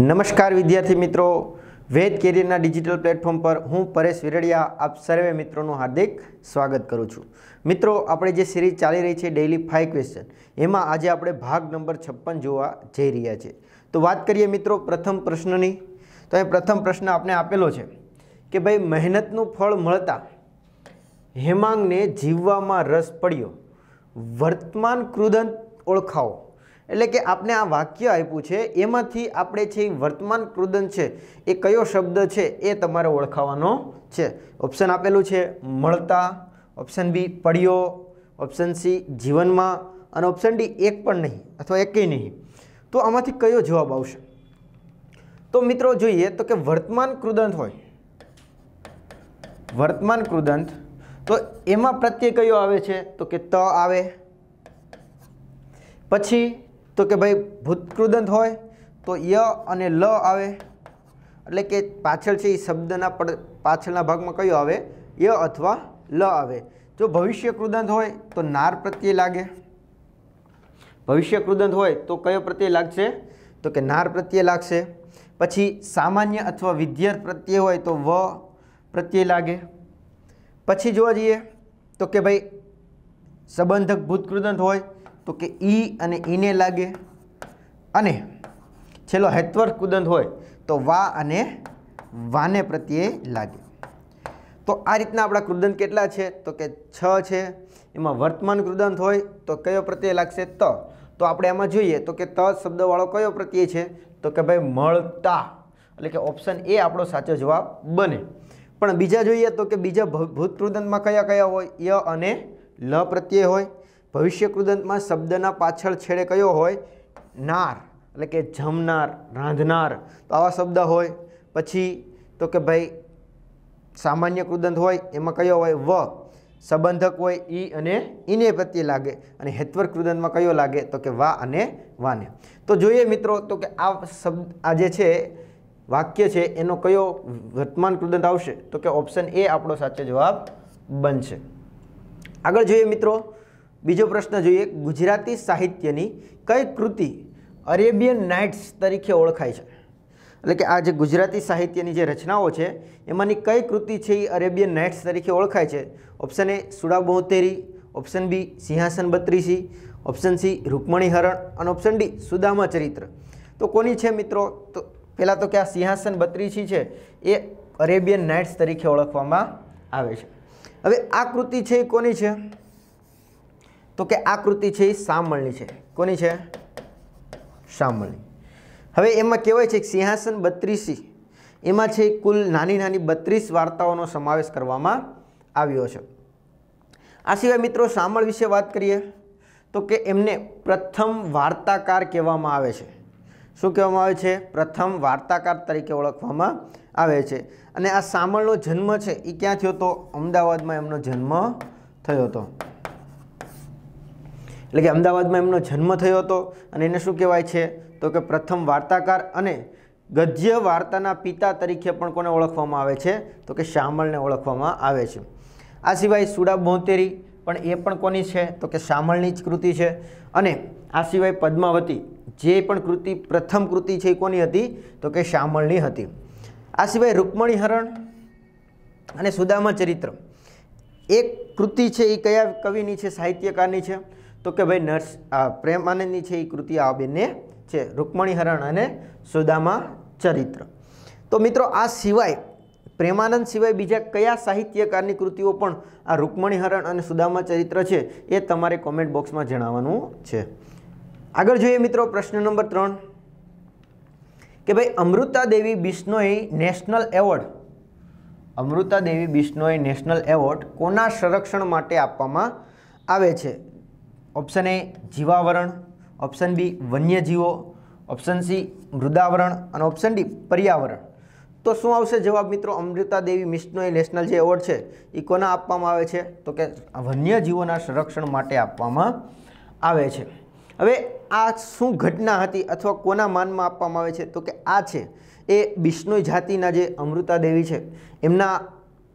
નમસ્કાર વિદ્યાર્થી મિત્રો. વેદ કેરિયરના ડિજિટલ પ્લેટફોર્મ પર હું પરેશ વિરડિયા આપ સર્વે મિત્રોનું હાર્દિક સ્વાગત કરું છું. મિત્રો, આપણે જે સિરીઝ ચાલી રહી છે ડેઇલી ફાઇવ ક્વેશ્ચન એમાં આજે આપણે ભાગ નંબર છપ્પન જોવા જઈ રહ્યા છીએ તો વાત કરીએ મિત્રો પ્રથમ પ્રશ્નની. તો એ પ્રથમ પ્રશ્ન આપણે આપેલો છે કે ભાઈ, મહેનતનું ફળ મળતા હેમાંગને જીવવામાં રસ પડ્યો. વર્તમાન કૃદંત ઓળખાવો. એટલે કે આપણે આ વાક્ય આપ્યું છે, એમાંથી આપણે છે વર્તમાન ક્રુદન છે, એ કયો શબ્દ છે, એ તમારે ઓળખાવાનો છે. ઓપ્શન આપેલું છે, મળતા ઓપ્શન બી પડ્યો ઓપ્શન સી જીવનમાં, અને ઓપ્શન ડી એક પણ નહીં, અથવા એકેય નહીં. તો આમાંથી કયો જવાબ આવશે? તો મિત્રો જોઈએ, તો કે વર્તમાન કૃદંત હોય. વર્તમાન કૃદંત તો એમાં પ્રત્યય કયો આવે છે? તો કે ત આવે. પછી તો કે ભાઈ ભૂતકૃદંત હોય, તો ય અને લ આવે. એટલે કે પાછળ છે એ શબ્દના પડ, પાછળના ભાગમાં કયો આવે? ય અથવા લ આવે. જો ભવિષ્ય કૃદંત હોય, તો નાર પ્રત્યે લાગે. ભવિષ્ય કૃદંત હોય, તો કયો પ્રત્યે લાગશે? તો કે નાર પ્રત્યે લાગશે. પછી સામાન્ય અથવા વિદ્યાર્થ પ્રત્યે હોય, તો વ પ્રત્યે લાગે. પછી જોવા જઈએ, તો કે ભાઈ સંબંધક ભૂતકૃદંત હોય તો કે ઈ અને ઈને લાગે. અને છેલ્લો હેતવર્ક કુદંત હોય તો વા અને વાને પ્રત્યે લાગે. તો આ રીતના આપણા કૃદંત કેટલા છે? તો કે છ છે. એમાં વર્તમાન કૃદંત હોય તો કયો પ્રત્યય લાગશે? ત. તો આપણે એમાં જોઈએ તો કે ત શબ્દવાળો કયો પ્રત્યય છે? તો કે ભાઈ મળતા. એટલે કે ઓપ્શન એ આપણો સાચો જવાબ બને. પણ બીજા જોઈએ તો કે બીજા ભૂત કૃદંતમાં કયા કયા હોય? ય અને લ પ્રત્યય હોય. ભવિષ્ય કૃદંતમાં શબ્દના પાછળ છેડે કયો હોય? નાર. એટલે કે જમનાર, રાંધનાર. તો આવા શબ્દ હોય. પછી તો કે ભાઈ સામાન્ય કૃદંત હોય, એમાં કયો હોય? વ. સંબંધક હોય, ઈ અને ઈને પ્રત્યે લાગે. અને હેતવર કૃદંતમાં કયો લાગે? તો કે વા અને વાને. તો જોઈએ મિત્રો, તો કે આ શબ્દ, આ જે છે, વાક્ય છે, એનો કયો વર્તમાન કૃદંત આવશે? તો કે ઓપ્શન એ આપણો સાચો જવાબ બનશે. આગળ જોઈએ મિત્રો બીજો પ્રશ્ન જોઈએ, ગુજરાતી સાહિત્યની કઈ કૃતિ અરેબિયન નાઇટ્સ તરીકે ઓળખાય છે? એટલે કે આ જે ગુજરાતી સાહિત્યની જે રચનાઓ છે, એમાંની કઈ કૃતિ છે એ અરેબિયન નાઇટ્સ તરીકે ઓળખાય છે? ઓપ્શન એ સુડા બોતેરી ઓપ્શન બી સિંહાસન બત્રીસી, ઓપ્શન સી રૂકમણી હરણ અને ઓપ્શન ડી સુદામા ચરિત્ર. તો કોની છે મિત્રો? તો પહેલાં તો કે આ સિંહાસન બત્રીસી છે, એ અરેબિયન નાઇટ્સ તરીકે ઓળખવામાં આવે છે. હવે આ કૃતિ છે એ કોની છે? તો કે આ કૃતિ છે એ સામળની છે. કોની છે? સામળની હવે એમાં કહેવાય છે સિંહાસન બત્રીસી. એમાં છે કુલ નાની નાની બત્રીસ વાર્તાઓનો સમાવેશ કરવામાં આવ્યો છે. આ સિવાય મિત્રો સામળ વિશે વાત કરીએ તો કે એમને પ્રથમ વાર્તાકાર કહેવામાં આવે છે. શું કહેવામાં આવે છે? પ્રથમ વાર્તાકાર તરીકે ઓળખવામાં આવે છે. અને આ સામળનો જન્મ છે એ ક્યાં થયો હતો અમદાવાદમાં એમનો જન્મ થયો હતો. એટલે કે અમદાવાદમાં એમનો જન્મ થયો હતો અને એને શું કહેવાય છે? તો કે પ્રથમ વાર્તાકાર અને ગદ્ય વાર્તાના પિતા તરીકે પણ કોને ઓળખવામાં આવે છે? તો કે શામળને ઓળખવામાં આવે છે. આ સિવાય સુડા બોતેરી પણ એ પણ કોની છે? તો કે શામળની જ કૃતિ છે. અને આ સિવાય પદ્માવતી જે પણ કૃતિ, પ્રથમ કૃતિ છે એ કોની હતી? તો કે શામળની હતી. આ સિવાય રૂકમણી હરણ અને સુદામા ચરિત્ર. એક કૃતિ છે એ કયા કવિની છે? સાહિત્યકારની છે. તો કે ભાઈ નર્સ પ્રેમાનંદની છે એ કૃતિ આ બંને છે, રૂકમણી હરણ અને સુદામા ચરિત્ર. તો મિત્રો આ સિવાય, પ્રેમાનંદ સિવાય બીજા કયા સાહિત્યકારની કૃતિઓ પણ આ રૂકમણી હરણ અને સુદામા ચરિત્ર છે એ તમારે કોમેન્ટ બોક્સમાં જણાવવાનું છે. આગળ જોઈએ મિત્રો પ્રશ્ન નંબર ત્રણ. કે ભાઈ Amrita Devi Bishnoi national award Amrita Devi Bishnoi national award કોના સંરક્ષણ માટે આપવામાં આવે છે? ઓપ્શન એ જીવાવરણ. ઓપ્શન બી વન્યજીવો. ઓપ્શન સી મૃદાવરણ. અને ઓપ્શન ડી પર્યાવરણ. તો શું આવશે જવાબ મિત્રો? અમૃતા દેવી બિશ્નોઈ નેશનલ જે એવોર્ડ છે એ કોના આપવામાં આવે છે? તો કે વન્યજીવોના સંરક્ષણ માટે આપવામાં આવે છે. હવે આ શું ઘટના હતી અથવા કોના માનમાં આપવામાં આવે છે? તો કે આ છે, એ બિશ્નોઈ જાતિના જે અમૃતા દેવી છે, એમના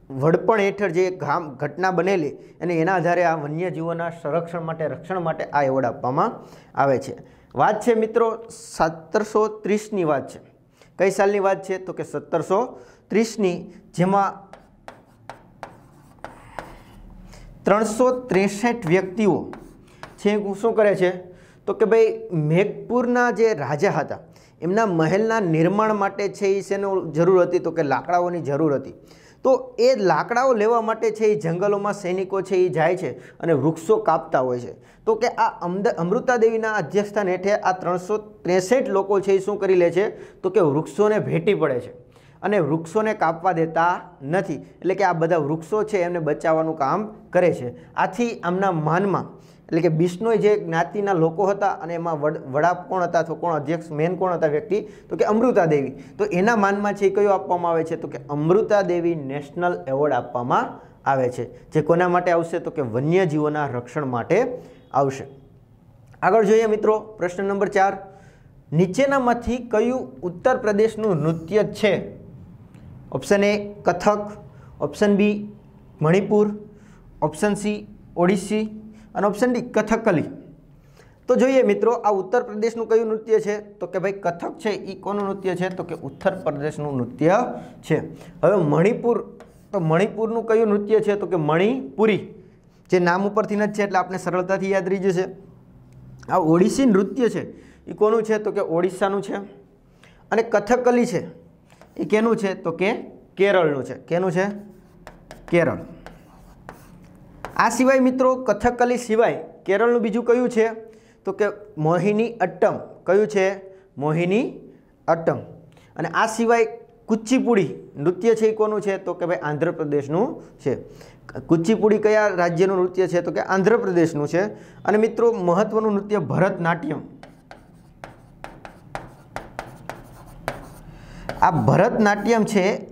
વડપણ હેઠળ જે ગામ ઘટના બનેલી અને એના આધારે આ વન્યજીવોના સંરક્ષણ માટે, રક્ષણ માટે આ એવોર્ડ આપવામાં આવે છે. વાત છે મિત્રો સત્તરસો ત્રીસની વાત છે. કઈ સાલની વાત છે? તો કે સત્તરસો ત્રીસની, જેમાં ત્રણસો ત્રેસઠ વ્યક્તિઓ છે શું કરે છે? તો કે ભાઈ, મેઘપુરના જે રાજા હતા, એમના મહેલના નિર્માણ માટે છે એ શેનો જરૂર હતી? તો કે લાકડાઓની જરૂર હતી. તો એ લાકડાઓ લેવા માટે છે એ જંગલોમાં સૈનિકો છે એ જાય છે અને વૃક્ષો કાપતા હોય છે. તો કે આ અમદ, અમૃતા દેવીના અધ્યક્ષસ્થાન હેઠે આ ત્રણસો ત્રેસઠ લોકો છે એ શું કરી લે છે? તો કે વૃક્ષોને ભેટી પડે છે. અને વૃક્ષોને કાપવા દેતા નથી. એટલે કે આ બધા વૃક્ષો છે એમને બચાવવાનું કામ કરે છે. આથી આમના માનમાં એટલે કે બિશ્નોઈ જે જ્ઞાતિના લોકો હતા અને એમાં વડ વડા કોણ હતા, અથવા કોણ અધ્યક્ષ, મેન કોણ હતા વ્યક્તિ, તો કે અમૃતા દેવી. તો એના માનમાં છે એ કયો આપવામાં આવે છે? તો કે અમૃતા દેવી નેશનલ એવોર્ડ આપવામાં આવે છે. જે કોના માટે આવશે? તો કે વન્યજીવોના રક્ષણ માટે આવશે. આગળ જોઈએ મિત્રો, પ્રશ્ન નંબર ચાર. નીચેનામાંથી કયું ઉત્તર પ્રદેશનું નૃત્ય છે? Option A Kathak, option B Manipur, option C Odissi અને ઓપ્શન ડી કથકલી તો જોઈએ મિત્રો, આ ઉત્તર પ્રદેશનું કયું નૃત્ય છે? તો કે ભાઈ કથક છે એ કોનું નૃત્ય છે? તો કે ઉત્તર પ્રદેશનું નૃત્ય છે. હવે મણિપુર, તો મણિપુરનું કયું નૃત્ય છે? તો કે મણિપુરી. જે નામ ઉપરથી જ છે, એટલે આપણે સરળતાથી યાદ રહી જશે. આ ઓડિશી નૃત્ય છે એ કોનું છે? તો કે ઓડિશાનું છે. અને કથકલી છે એ કેનું છે? તો કે કેરળનું છે. કેનું છે? કેરળ. આ સિવાય મિત્રો કથકલી સિવાય કેરળનું બીજું કયું છે? તો કે મોહિની અટ્ટમ. કયું છે? મોહિની અટ્ટમ. અને આ સિવાય કુચીપુડી નૃત્ય છે એ કોનું છે? તો કે ભાઈ આંધ્રપ્રદેશનું છે. કુચીપુડી કયા રાજ્યનું નૃત્ય છે? તો કે આંધ્રપ્રદેશનું છે. અને મિત્રો મહત્વનું નૃત્ય ભરતનાટ્યમ. આ ભરતનાટ્યમ છે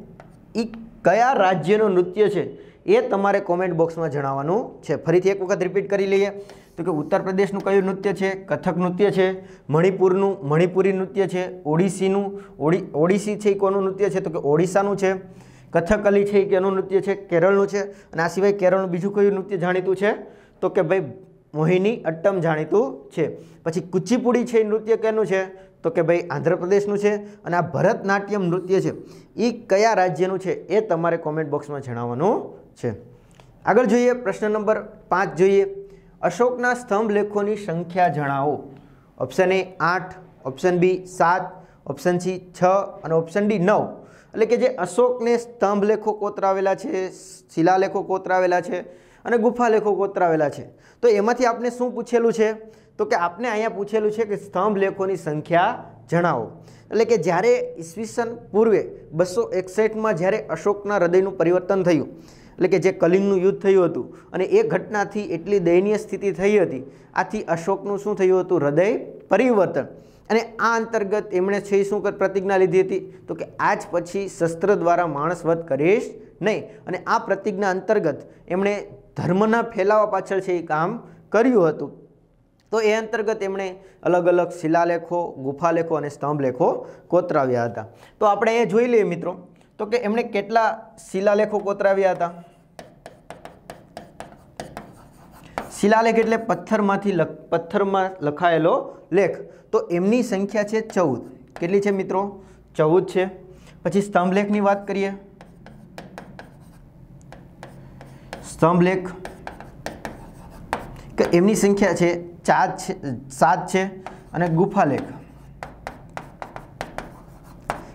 એ કયા રાજ્યનું નૃત્ય છે? એ તમારે કોમેન્ટ બોક્સમાં જણાવવાનું છે. ફરીથી એક વખત રિપીટ કરી લઈએ. તો કે ઉત્તર પ્રદેશનું કયું નૃત્ય છે? કથક નૃત્ય છે? મણિપુરનું મણિપુરી નૃત્ય છે? ઓડિશીનું ઓડી ઓડિશી છે એ કોનું નૃત્ય છે? તો કે ઓડિશાનું છે. કથકલી છે એ કેનું નૃત્ય છે? કેરળનું છે. અને આ સિવાય કેરળનું બીજું કયું નૃત્ય જાણીતું છે? તો કે ભાઈ મોહિની અટ્ટમ જાણીતું છે. પછી કુચીપુડી છે એ નૃત્ય કેનું છે? તો કે ભાઈ આંધ્રપ્રદેશનું છે. અને આ ભરતનાટ્યમ નૃત્ય છે. એ કયા રાજ્યનું છે? એ તમારે કોમેન્ટ બોક્સમાં જણાવવાનું છે. આગળ જોઈએ પ્રશ્ન નંબર પાંચ જોઈએ. અશોકના સ્તંભ લેખોની સંખ્યા જણાવો. ઓપ્શન એ આઠ ઓપ્શન બી સાત ઓપ્શન સી છ અને ઓપ્શન ડી નવ. એટલે કે જે અશોકને સ્તંભ લેખો કોતરાવેલા છે શિલાલેખો કોતરાવેલા છે અને ગુફાલેખો કોતરાવેલા છે. તો એમાંથી આપણે શું પૂછેલું છે? તો કે આપને અહીંયા પૂછેલું છે કે સ્તંભ લેખોની સંખ્યા જણાવો. એટલે કે જ્યારે ઈસવીસન પૂર્વે બસો એકસઠમાં જ્યારે અશોકના હૃદયનું પરિવર્તન થયું એટલે કે જે કલિંગનું યુદ્ધ થયું હતું અને એ ઘટનાથી એટલી દયનીય સ્થિતિ થઈ હતી, આથી અશોકનું શું થયું હતું? હૃદય પરિવર્તન. અને આ અંતર્ગત એમણે છે શું પ્રતિજ્ઞા લીધી હતી? તો કે આજ પછી શસ્ત્ર દ્વારા માણસ વધ કરીશ નહીં. અને આ પ્રતિજ્ઞા અંતર્ગત એમણે ધર્મના ફેલાવા પાછળ છે એ કામ કર્યું હતું. તો એ અંતર્ગત એમણે અલગ અલગ શિલાલેખો, ગુફાલેખો અને સ્તંભલેખો કોતરાવ્યા હતા. તો આપણે એ જોઈ લઈએ મિત્રો. તો કે એમણે કેટલા શિલાલેખો કોતરાવ્યા હતા? શિલાલેખ એટલે પથ્થરમાંથી પથ્થરમાં લખાયેલો લેખ. તો એમની સંખ્યા છે ચૌદ. કેટલી છે મિત્રો? ચૌદ છે. પછી સ્તંભલેખની વાત કરીએ. સ્તંભલેખ. કે એમની સંખ્યા છે ચાર છે, સાત છે અને ગુફાલેખ.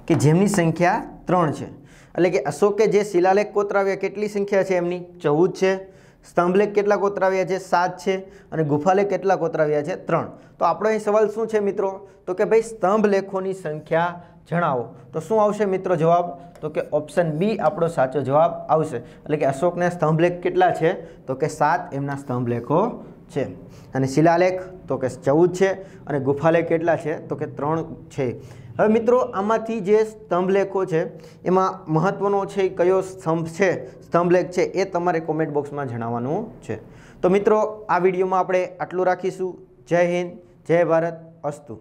કે જેમની સંખ્યા ત્રણ છે. એટલે કે અશોકે જે શિલાલેખ કોતરાવ્યા, કેટલી સંખ્યા છે એમની? ચૌદ છે. સ્તંભલેખ કેટલા કોતરાવ્યા છે? સાત છે. અને ગુફાલેખ કેટલા કોતરાવ્યા છે? ત્રણ. તો આપણો અહીં સવાલ શું છે મિત્રો? તો કે ભાઈ સ્તંભ લેખોની સંખ્યા જણાવો. તો શું આવશે મિત્રો જવાબ? તો કે ઓપ્શન બી આપણો સાચો જવાબ આવશે. એટલે કે અશોકના સ્તંભલેખ કેટલા છે? તો કે સાત એમના સ્તંભલેખો છે. અને શિલાલેખ તો કે ચૌદ છે અને ગુફાલેખ કેટલા છે? તો કે ત્રણ છે. હવે મિત્રો, આમાંથી જે સ્તંભલેખો છે, એમાં મહત્ત્વનો છે કયો સ્તંભ છે? સ્તંભલેખ છે એ તમારે કોમેન્ટ બોક્સમાં જણાવવાનું છે. તો મિત્રો, આ વિડીયોમાં આપણે આટલું રાખીશું. જય હિન્દ, જય ભારત, અસ્તુ.